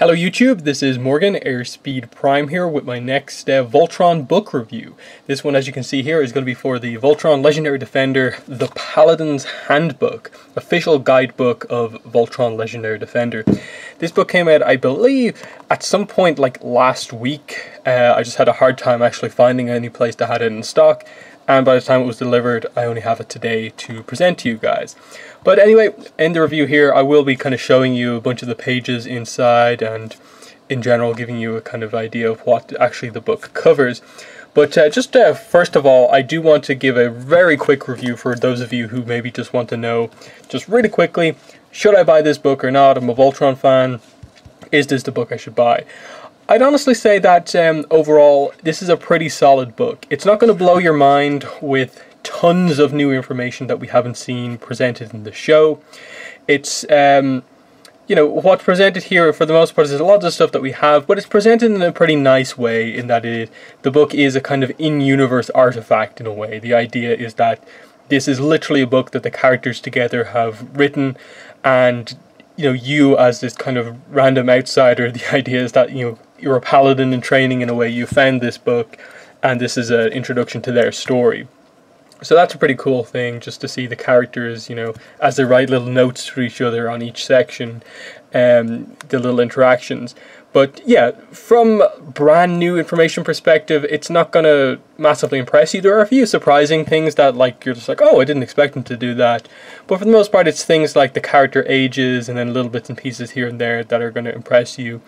Hello YouTube, this is Morgan, Airspeed Prime here with my next uh, Voltron book review. This one, as you can see here, is going to be for the Voltron Legendary Defender, The Paladin's Handbook, official guidebook of Voltron Legendary Defender. This book came out, I believe, at some point like last week. Uh, I just had a hard time actually finding any place that had it in stock, and by the time it was delivered, I only have it today to present to you guys. But anyway, in the review here, I will be kind of showing you a bunch of the pages inside and in general giving you a kind of idea of what actually the book covers. But uh, just uh, first of all, I do want to give a very quick review for those of you who maybe just want to know, just really quickly, should I buy this book or not? I'm a Voltron fan. Is this the book I should buy? I'd honestly say that um, overall, this is a pretty solid book. It's not going to blow your mind with tons of new information that we haven't seen presented in the show. It's um, you know what's presented here for the most part is a lot of stuff that we have, but it's presented in a pretty nice way in that it the book is a kind of in-universe artifact in a way. The idea is that this is literally a book that the characters together have written, and you know you as this kind of random outsider, the idea is that you know you're a paladin in training in a way. You found this book, and this is an introduction to their story. So that's a pretty cool thing, just to see the characters, you know, as they write little notes for each other on each section, um, the little interactions. But yeah, from brand new information perspective, it's not gonna massively impress you. There are a few surprising things that like you're just like, oh, I didn't expect them to do that. But for the most part, it's things like the character ages and then little bits and pieces here and there that are gonna impress you.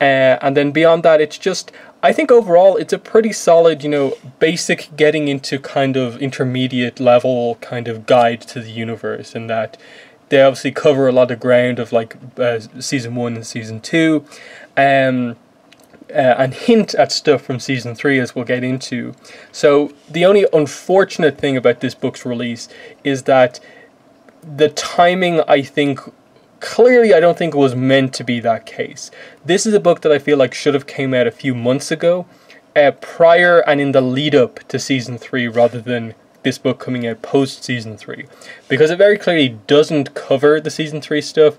Uh, and then beyond that, it's just I think overall it's a pretty solid, you know, basic getting into kind of intermediate level kind of guide to the universe, and that they obviously cover a lot of ground of like uh, season one and season two, um, uh, and hint at stuff from season three as we'll get into. So the only unfortunate thing about this book's release is that the timing I think clearly I don't think it was meant to be that case. This is a book that I feel like should have came out a few months ago, uh, prior and in the lead up to season 3 rather than this book coming out post season 3 because it very clearly doesn't cover the season 3 stuff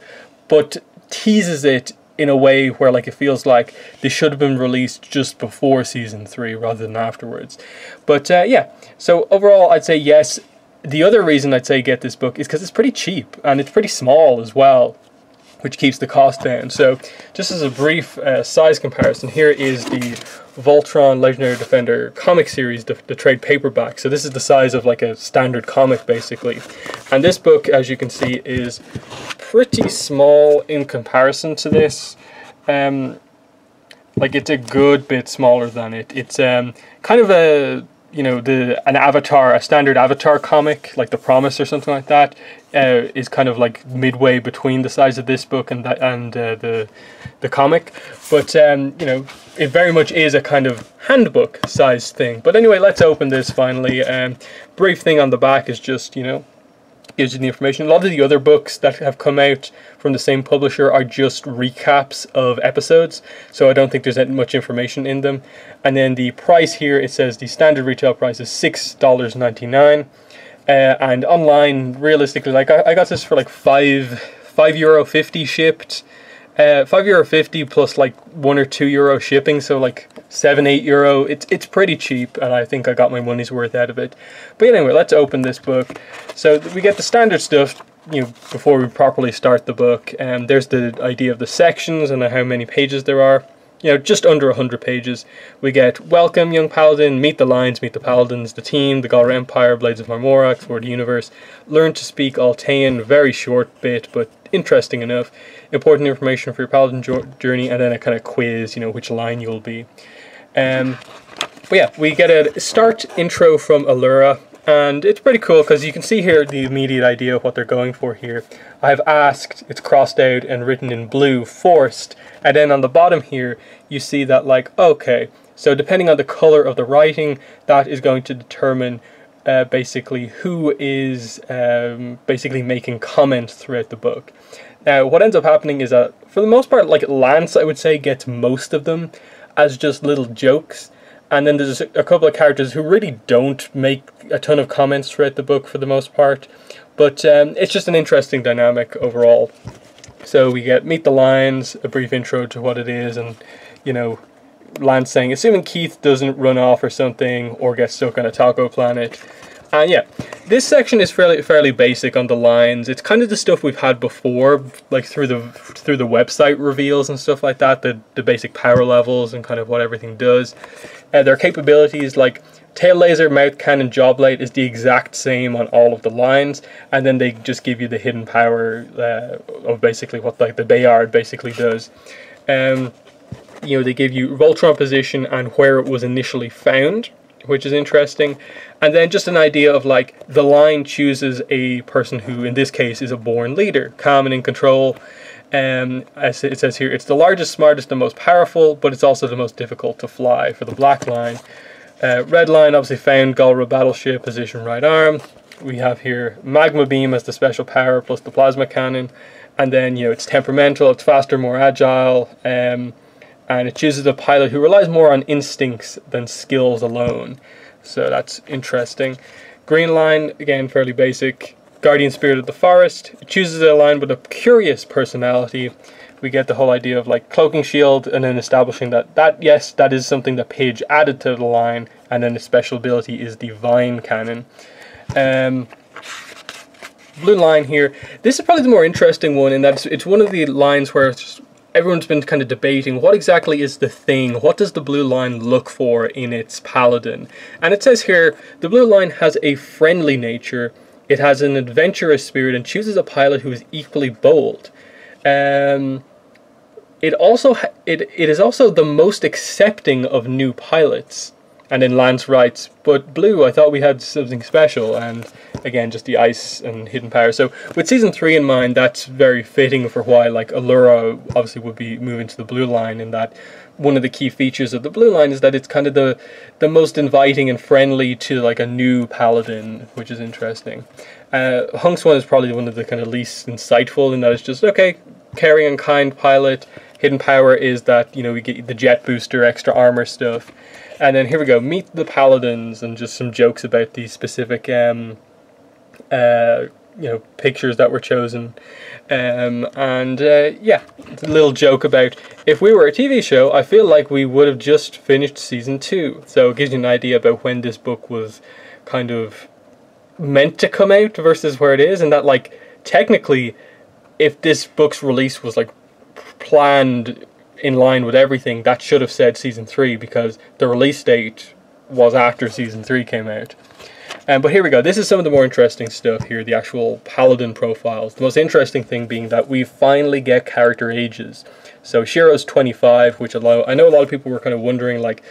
but teases it in a way where like it feels like this should have been released just before season 3 rather than afterwards. But uh, yeah, so overall I'd say yes, the other reason I'd say get this book is because it's pretty cheap and it's pretty small as well, which keeps the cost down. So, just as a brief uh, size comparison, here is the Voltron Legendary Defender comic series, the, the, trade paperback. So, this is the size of like a standard comic basically. And this book, as you can see, is pretty small in comparison to this. Um, like, it's a good bit smaller than it. It's um, kind of a you know the an avatar a standard avatar comic like the promise or something like that uh, is kind of like midway between the size of this book and that and uh, the the comic. But um, you know it very much is a kind of handbook size thing. But anyway let's open this finally. Um, brief thing on the back is just you know gives you the information. A lot of the other books that have come out from the same publisher are just recaps of episodes, so I don't think there's that much information in them. And then the price here, it says the standard retail price is $6.99. Uh, and online, realistically, like I, I got this for like five, five euro fifty shipped. Uh, five euro fifty plus like one or two euro shipping, so like seven, eight euro. It's it's pretty cheap, and I think I got my money's worth out of it. But anyway, let's open this book. So we get the standard stuff, you know, before we properly start the book. And um, there's the idea of the sections and how many pages there are. You know, just under 100 pages. We get Welcome, Young Paladin, Meet the Lions, Meet the Paladins, the team, the Galra Empire, Blades of Marmorax, For the Universe, Learn to Speak Altean, very short bit, but interesting enough. Important information for your Paladin journey, and then a kind of quiz, you know, which lion you'll be. Um, but yeah, we get a start intro from Allura, and it's pretty cool because you can see here the immediate idea of what they're going for here. I've asked, it's crossed out and written in blue, forced, and then on the bottom here, you see that like, okay, so depending on the color of the writing, that is going to determine uh, basically who is um, basically making comments throughout the book. Now, what ends up happening is that, for the most part, like Lance, I would say, gets most of them as just little jokes. And then there's a couple of characters who really don't make a ton of comments throughout the book for the most part. But um, it's just an interesting dynamic overall. So we get meet the lions, a brief intro to what it is, and you know, Lance saying, assuming Keith doesn't run off or something or get stuck on a taco planet. And yeah, this section is fairly fairly basic on the lions. It's kind of the stuff we've had before, like through the through the website reveals and stuff like that. The the basic power levels and kind of what everything does. Uh, their capabilities like tail laser, mouth cannon, jaw blade is the exact same on all of the lions, and then they just give you the hidden power uh, of basically what like the Bayard basically does. Um, you know, they give you Voltron position and where it was initially found, which is interesting. And then just an idea of like the lion chooses a person who, in this case, is a born leader, and in control. Um, as it says here, it's the largest, smartest, and most powerful, but it's also the most difficult to fly for the black lion. Uh, red lion obviously found Galra battleship, position right arm. We have here magma beam as the special power plus the plasma cannon, and then you know it's temperamental, it's faster, more agile. Um, and it chooses a pilot who relies more on instincts than skills alone. So that's interesting. Green lion, again, fairly basic. Guardian Spirit of the Forest. It chooses a line with a curious personality. We get the whole idea of like cloaking shield and then establishing that that yes, that is something that Pidge added to the lion, and then the special ability is Divine Cannon. Um, blue lion here. This is probably the more interesting one in that it's, it's one of the lions where it's everyone's been kind of debating what exactly is the thing? What does the blue lion look for in its paladin? And it says here the blue lion has a friendly nature, it has an adventurous spirit, and chooses a pilot who is equally bold. Um, it also it, it is also the most accepting of new pilots. And then Lance writes, but Blue, I thought we had something special. And again, just the ice and hidden power. So with season three in mind, that's very fitting for why like Allura obviously would be moving to the blue lion in that one of the key features of the blue lion is that it's kind of the the most inviting and friendly to like a new paladin, which is interesting. Uh, Hunk's one is probably one of the kind of least insightful in that it's just okay, caring and kind pilot. Hidden power is that you know we get the jet booster, extra armor stuff. And then here we go, meet the paladins, and just some jokes about these specific um, uh, you know pictures that were chosen. Um, and uh, yeah a little joke about if we were a tv show i feel like we would have just finished season two. So it gives you an idea about when this book was kind of meant to come out versus where it is and that like technically if this book's release was like planned in line with everything that should have said season three because the release date was after season three came out um, but here we go. This is some of the more interesting stuff here, the actual paladin profiles. The most interesting thing being that we finally get character ages. So Shiro's 25, which allow, I know a lot of people were kind of wondering like,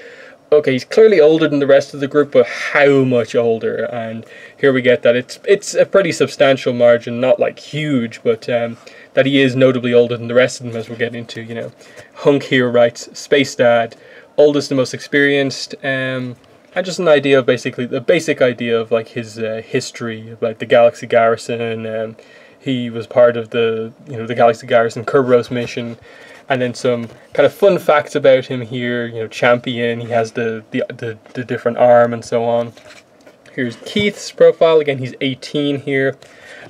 okay, he's clearly older than the rest of the group, but how much older? And here we get that it's it's a pretty substantial margin, not like huge, but um, that he is notably older than the rest of them as we're getting into, you know. Hunk here writes, Space Dad, oldest and most experienced. Um, and just an idea of basically the basic idea of like his uh, history, like the Galaxy Garrison. Um, he was part of the you know the Galaxy Garrison Kerberos mission, and then some kind of fun facts about him here. You know, champion. He has the the the, the different arm and so on. Here's Keith's profile again. He's 18 here.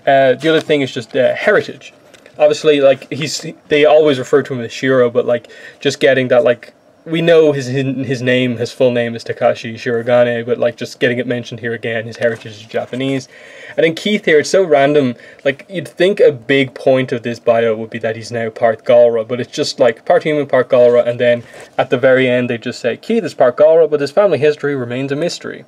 Uh, the other thing is just uh, heritage. Obviously, like he's they always refer to him as Shiro, but like just getting that like we know his his name, his full name is Takashi Shirogane, but like just getting it mentioned here again, his heritage is Japanese. And then Keith here, it's so random. Like you'd think a big point of this bio would be that he's now part Galra, but it's just like part human, part Galra, and then at the very end they just say Keith is part Galra, but his family history remains a mystery.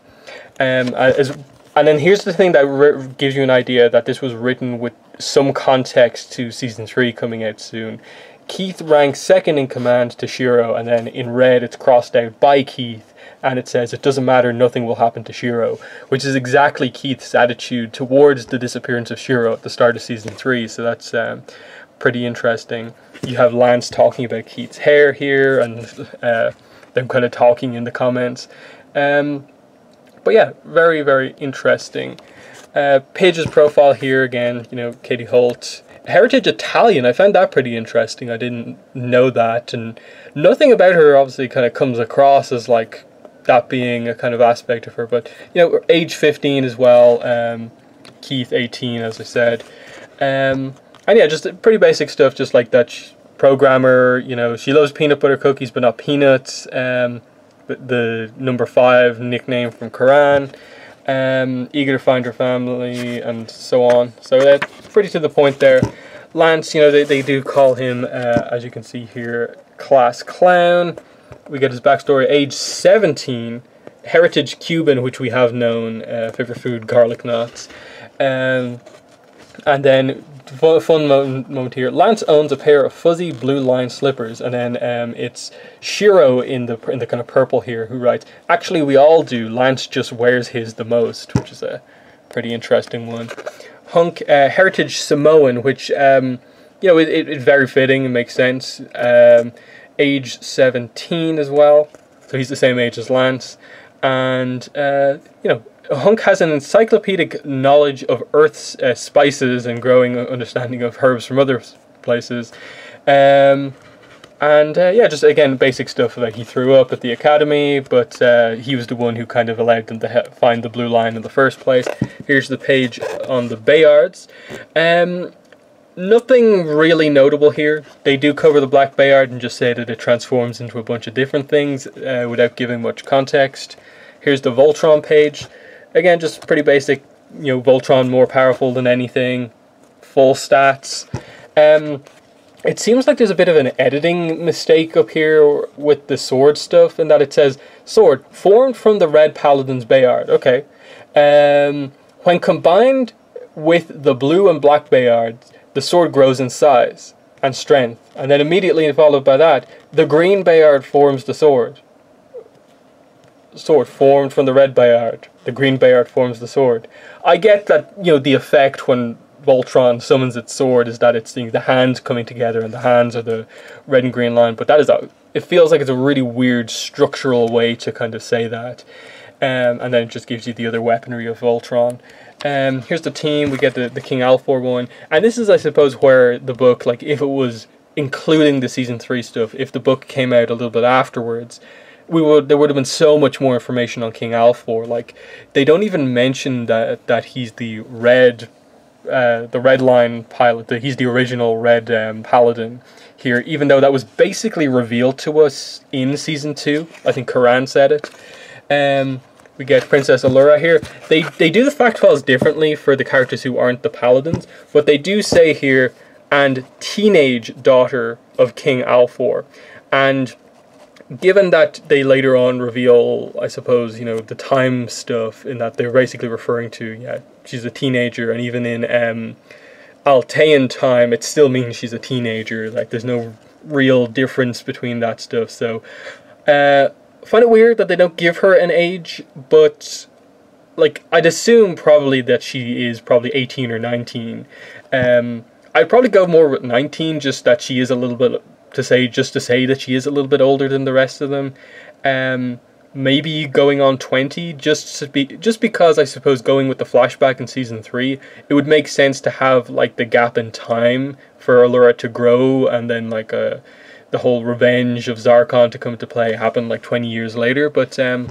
Um, as, and then here's the thing that gives you an idea that this was written with some context to season three coming out soon Keith ranks second in command to Shiro, and then in red it's crossed out by Keith, and it says it doesn't matter, nothing will happen to Shiro, which is exactly Keith's attitude towards the disappearance of Shiro at the start of season three. So that's um, pretty interesting. You have Lance talking about Keith's hair here, and uh, them kind of talking in the comments. Um, but yeah, very very interesting. Uh, Pidge's profile here again, you know, Katie Holt heritage Italian. I found that pretty interesting. I didn't know that, and nothing about her obviously kind of comes across as like that being a kind of aspect of her. But you know, age fifteen as well. Um, Keith eighteen, as I said. Um, and yeah, just pretty basic stuff, just like that programmer. You know, she loves peanut butter cookies, but not peanuts. Um, the, number five nickname from Coran. Um, eager to find her family, and so on. So that's pretty to the point there. Lance, you know, they, they do call him, uh, as you can see here, class clown. We get his backstory. Age 17, heritage Cuban, which we have known, uh, favorite food, garlic knots. Um, and then fun, fun moment, moment here. Lance owns a pair of fuzzy blue lion slippers, and then um, it's Shiro in the in the kind of purple here who writes, "Actually, we all do. Lance just wears his the most," which is a pretty interesting one. Hunk uh, Heritage Samoan, which um, you know it, it, it's very fitting. It makes sense. Um, age seventeen as well, so he's the same age as Lance, and uh, you know Hunk has an encyclopedic knowledge of Earth's uh, spices and growing understanding of herbs from other places. Um, and uh, yeah, just again, basic stuff that he threw up at the academy, but uh, he was the one who kind of allowed them to find the blue lion in the first place. Here's the page on the Bayards. Um, nothing really notable here. They do cover the Black Bayard and just say that it transforms into a bunch of different things uh, without giving much context. Here's the Voltron page. Again, just pretty basic. You know, Voltron more powerful than anything. Full stats. Um, it seems like there's a bit of an editing mistake up here with the sword stuff, in that it says sword formed from the red paladin's Bayard. Okay. Um, when combined with the blue and black Bayards, the sword grows in size and strength, and then immediately followed by that, the green Bayard forms the sword. Sword formed from the red Bayard. The green Bayard forms the sword. I get that you know the effect when Voltron summons its sword is that it's the, the hands coming together and the hands are the red and green lion, but that is a it feels like it's a really weird structural way to kind of say that. Um, and then it just gives you the other weaponry of Voltron. Um, here's the team. We get the, the King Alfor one, and this is, I suppose, where the book, like, if it was including the season three stuff, if the book came out a little bit afterwards, we would there would have been so much more information on King Alfor. Like, they don't even mention that that he's the red, uh, the red lion pilot. That he's the original red um, paladin here, even though that was basically revealed to us in season two. I think Coran said it. Um, we get Princess Allura here. They they do the fact files differently for the characters who aren't the paladins, but they do say here and teenage daughter of King Alfor, and given that they later on reveal, I suppose you know the time stuff in that they're basically referring to yeah she's a teenager, and even in um, Altean time it still means she's a teenager. Like there's no real difference between that stuff. So. Uh, find it weird that they don't give her an age, but like I'd assume probably that she is probably 18 or 19. Um, I'd probably go more with 19, just that she is a little bit to say just to say that she is a little bit older than the rest of them. Um, maybe going on 20 just to be just because I suppose going with the flashback in season 3 it would make sense to have like the gap in time for Allura to grow and then like a the whole revenge of Zarkon to come into play happened like 20 years later. But, um,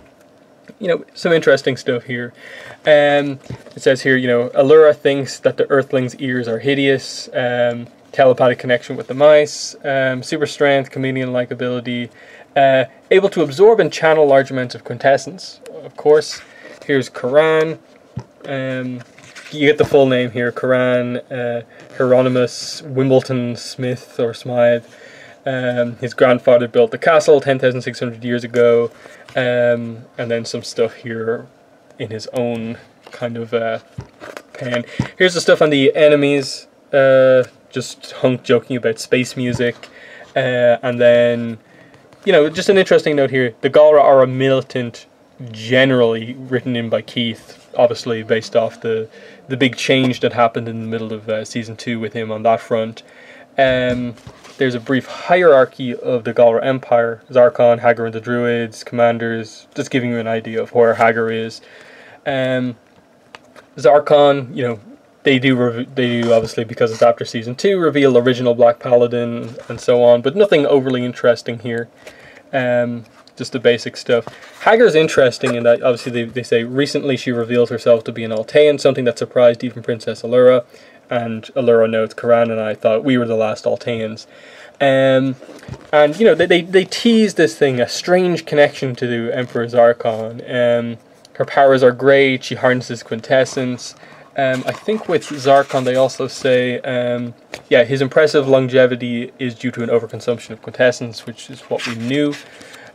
you know, some interesting stuff here. Um, it says here, you know, Allura thinks that the Earthling's ears are hideous. Um, telepathic connection with the mice. Um, super strength, chameleon-like ability. Uh, able to absorb and channel large amounts of quintessence, of course. Here's Coran. Um, you get the full name here, Coran uh, Hieronymus Wimbleton Smith or Smythe. Um, his grandfather built the castle 10,600 years ago, um, and then some stuff here in his own kind of uh, pen. Here's the stuff on the enemies, uh, just Hunk joking about space music, uh, and then, you know, just an interesting note here the Galra are a militant, generally written in by Keith, obviously based off the, the big change that happened in the middle of uh, season two with him on that front. Um, there's a brief hierarchy of the Galra Empire Zarkon, Haggar, and the Druids, commanders, just giving you an idea of where Haggar is. Um, Zarkon, you know, they do, they do obviously, because it's after season 2, reveal original Black Paladin and so on, but nothing overly interesting here. Um, just the basic stuff. Haggar's interesting in that obviously they, they say recently she reveals herself to be an Altean, something that surprised even Princess Allura. and Allura notes Coran and I thought we were the last Alteans. Um, and you know they, they they tease this thing a strange connection to the Emperor Zarkon. Um, her powers are great. She harnesses quintessence. Um, I think with Zarkon they also say, um, yeah, his impressive longevity is due to an overconsumption of quintessence, which is what we knew.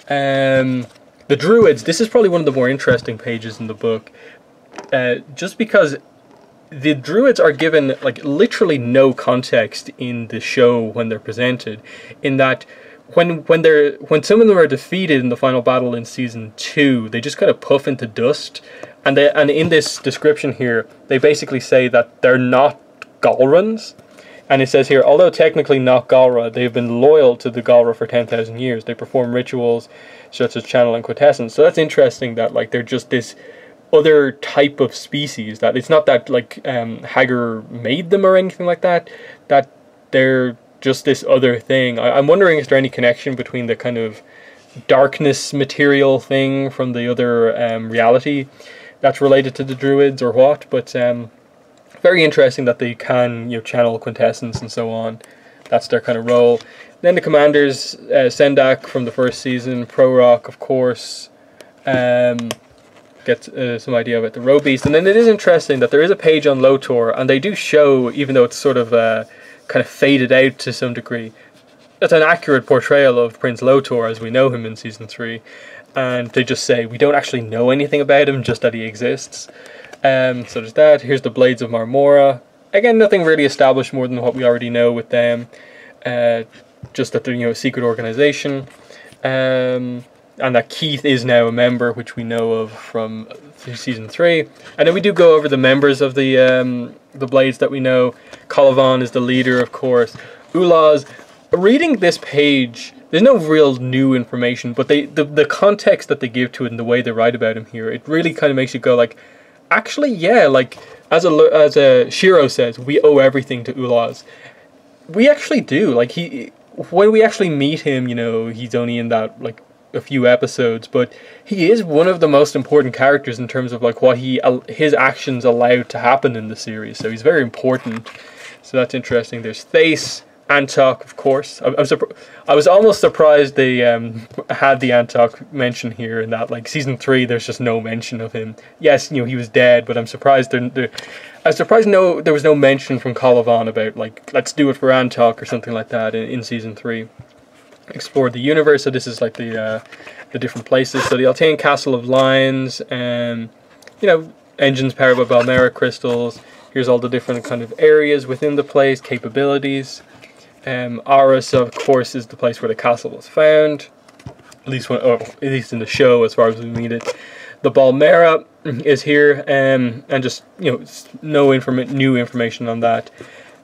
Um, the Druids. This is probably one of the more interesting pages in the book, uh, just because the druids are given like literally no context in the show when they're presented in that when when they're when some of them are defeated in the final battle in season 2 they just kind of puff into dust and they, and in this description here they basically say that they're not Galrans and it says here although technically not Galra they've been loyal to the Galra for 10,000 years. They perform rituals such as channel and quintessence. So that's interesting that like they're just this other type of species that it's not that like um, made them or anything like that that they're just this other thing. I, I'm wondering is there any connection between the kind of darkness material thing from the other um, reality that's related to the druids or what but um, very interesting that they can you know channel quintessence and so on that's their kind of role then the commanders uh, Sendak from the first season Prorok of course um, get uh, some idea about the Robeast. And then it is interesting that there is a page on Lotor, and they do show, even though it's sort of uh, kind of faded out to some degree, it's an accurate portrayal of Prince Lotor as we know him in season three. And they just say we don't actually know anything about him, just that he exists. Um, so there's that. Here's the Blades of Marmora. Again, nothing really established more than what we already know with them. Uh, just that they're you know a secret organization. Um, and that Keith is now a member, which we know of from season three. And then we do go over the members of the um, the Blades that we know. Kolivan is the leader, of course. Ulaz. Reading this page, there's no real new information, but they the, the context that they give to it and the way they write about him here, it really kind of makes you go like, actually, yeah, like as a as a Shiro says, we owe everything to Ulaz. We actually do. Like he, when we actually meet him, you know, he's only in that like a few episodes, but he is one of the most important characters in terms of like what he his actions allowed to happen in the series. So he's very important. So that's interesting. There's Thace, Antok, of course. I, I was I was almost surprised they um, had the Antok mention here in that like season three. There's just no mention of him. Yes, you know he was dead, but I'm surprised there. there I was surprised no there was no mention from Kolivan about like let's do it for Antok or something like that in, in season three explored the universe. So this is like the uh, the different places. So the Altean Castle of Lions, and you know, engines powered by Balmera crystals. Here's all the different kind of areas within the place, capabilities. Um, Arus, of course, is the place where the castle was found. At least when, or at least in the show, as far as we meet it. The Balmera is here, um, and just you know, no inform- new information on that.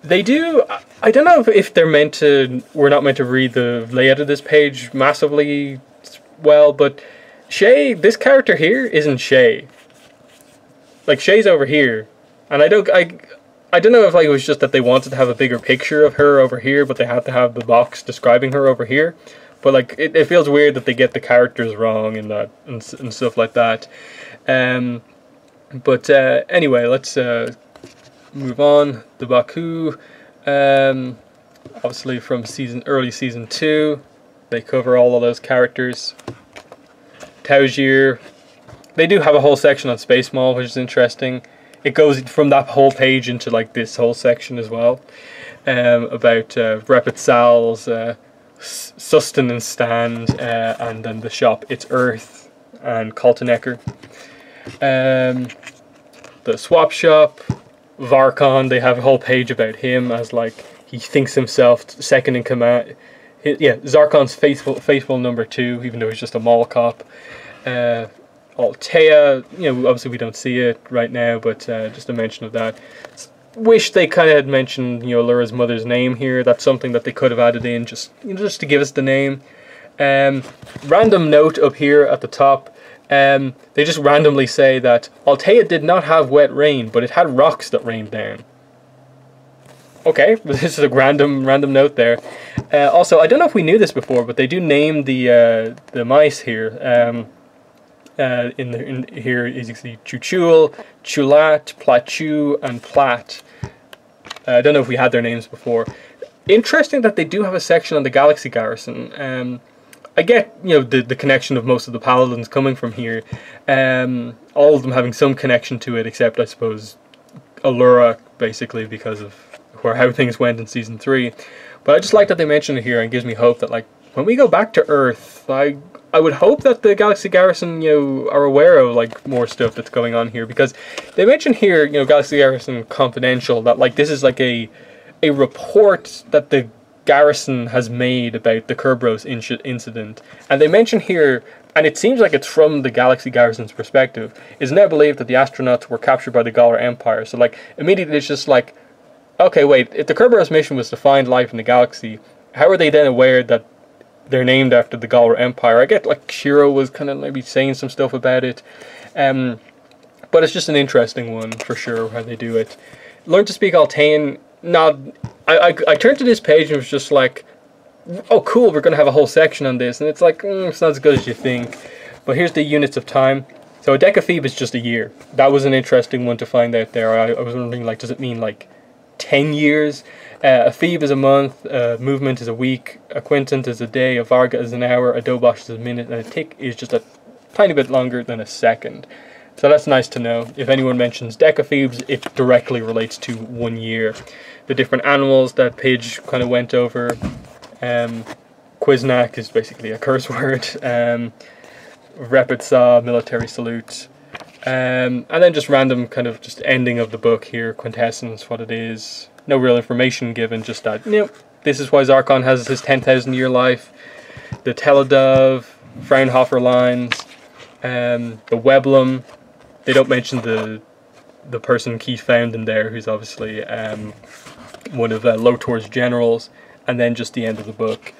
They do. I don't know if, if they're meant to. We're not meant to read the layout of this page massively well, but Shay, this character here isn't Shay. Like Shay's over here, and I don't. I. I don't know if like it was just that they wanted to have a bigger picture of her over here, but they had to have the box describing her over here. But like it, it feels weird that they get the characters wrong and that and, and stuff like that. Um, but uh, anyway, let's uh, move on. The Baku, um, obviously from season early season two, they cover all of those characters. Taujeer, they do have a whole section on Space Mall, which is interesting. It goes from that whole page into like this whole section as well, um, about uh, Vrepit Sal's uh, sustenance stand uh, and then the shop It's Earth and Kaltenecker. Um, the swap shop, Varkon, they have a whole page about him as like he thinks himself second in command. Yeah, Zarkon's faithful faithful number two, even though he's just a mall cop. Uh, Altea, you know, obviously we don't see it right now, but uh, just a mention of that. Wish they kind of had mentioned, you know, Allura's mother's name here. That's something that they could have added in, just you know, just to give us the name. Um, random note up here at the top um, they just randomly say that Altea did not have wet rain, but it had rocks that rained down. Okay, this is a random random note there. Uh, also, I don't know if we knew this before, but they do name the uh, the mice here. Um, uh, in, the, in here, as you see, Chuchule, Chulatt, Plachu, and Platt. Uh, I don't know if we had their names before. Interesting that they do have a section on the Galaxy Garrison. Um, I get you know the the connection of most of the paladins coming from here, um, all of them having some connection to it, except I suppose Allura basically because of where how things went in season three. But I just like that they mention it here and gives me hope that like when we go back to Earth, I I would hope that the Galaxy Garrison you know are aware of like more stuff that's going on here because they mention here you know Galaxy Garrison Confidential that like this is like a a report that the Garrison has made about the Kerberos incident, and they mention here, and it seems like it's from the Galaxy Garrison's perspective, is now believed that the astronauts were captured by the Galra Empire. So, like, immediately it's just like, okay, wait, if the Kerberos mission was to find life in the galaxy, how are they then aware that they're named after the Galra Empire? I get like Shiro was kind of maybe saying some stuff about it, um, but it's just an interesting one for sure how they do it. Learn to speak Altean. Now, I, I, I turned to this page and was just like, oh cool, we're going to have a whole section on this. And it's like, mm, it's not as good as you think. But here's the units of time. So a decaphoebe is just a year. That was an interesting one to find out there. I, I was wondering, like, does it mean like 10 years? Uh, a phoebe is a month, a movement is a week, a quintant is a day, a varga is an hour, a dobosh is a minute, and a tick is just a tiny bit longer than a second. So that's nice to know. If anyone mentions decaphoebes, it directly relates to one year the different animals that Pidge kind of went over. Um, Quiznak is basically a curse word. Um, Vrepa sa, military salute. Um, and then just random kind of just ending of the book here, quintessence, what it is. No real information given, just that, you know, this is why Zarkon has his 10,000 year life. The Teludav, Fraunhofer lines, um, the Weblum. They don't mention the the person Keith found in there, who's obviously um, one of uh, Lotor's generals, and then just the end of the book,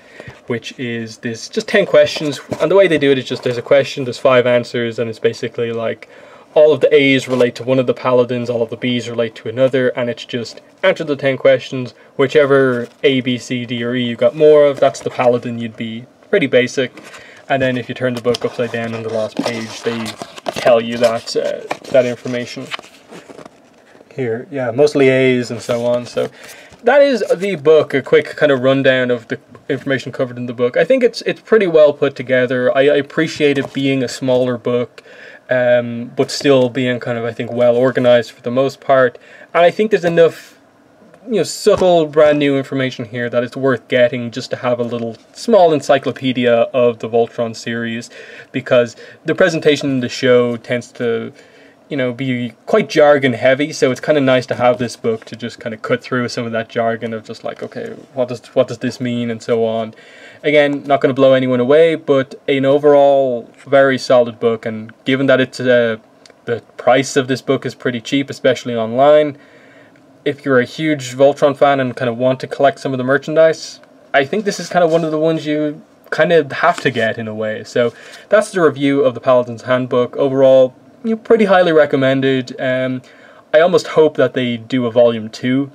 which is this just 10 questions. And the way they do it is just there's a question, there's five answers, and it's basically like all of the A's relate to one of the paladins, all of the B's relate to another, and it's just answer the 10 questions, whichever A, B, C, D, or E you got more of, that's the paladin you'd be. Pretty basic. And then if you turn the book upside down on the last page, they tell you that uh, that information here. Yeah, mostly A's and so on. So that is the book. A quick kind of rundown of the information covered in the book. I think it's it's pretty well put together. I, I appreciate it being a smaller book, um, but still being kind of I think well organized for the most part. And I think there's enough you know subtle brand new information here that it's worth getting just to have a little small encyclopedia of the Voltron series because the presentation in the show tends to you know, be quite jargon heavy. So it's kind of nice to have this book to just kind of cut through some of that jargon of just like, okay, what does what does this mean, and so on. Again, not going to blow anyone away, but an overall very solid book. And given that it's uh, the price of this book is pretty cheap, especially online. If you're a huge Voltron fan and kind of want to collect some of the merchandise, I think this is kind of one of the ones you kind of have to get in a way. So that's the review of the Paladin's Handbook. Overall, you know, pretty highly recommended. Um, I almost hope that they do a volume two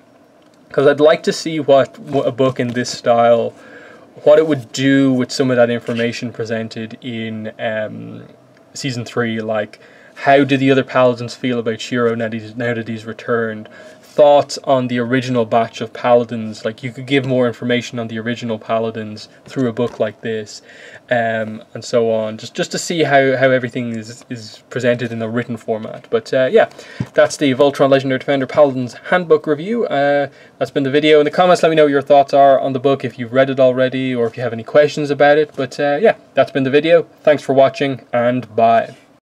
because I'd like to see what, what a book in this style, what it would do with some of that information presented in um, season three. Like, how do the other paladins feel about Shiro now that he's, now that he's returned? Thoughts on the original batch of paladins. Like you could give more information on the original paladins through a book like this um, and so on just just to see how, how everything is is presented in a written format. But uh, yeah that's the Voltron Legendary Defender Paladins handbook review. Uh, that's been the video. In the comments let me know what your thoughts are on the book if you've read it already or if you have any questions about it. But uh, yeah that's been the video. Thanks for watching and bye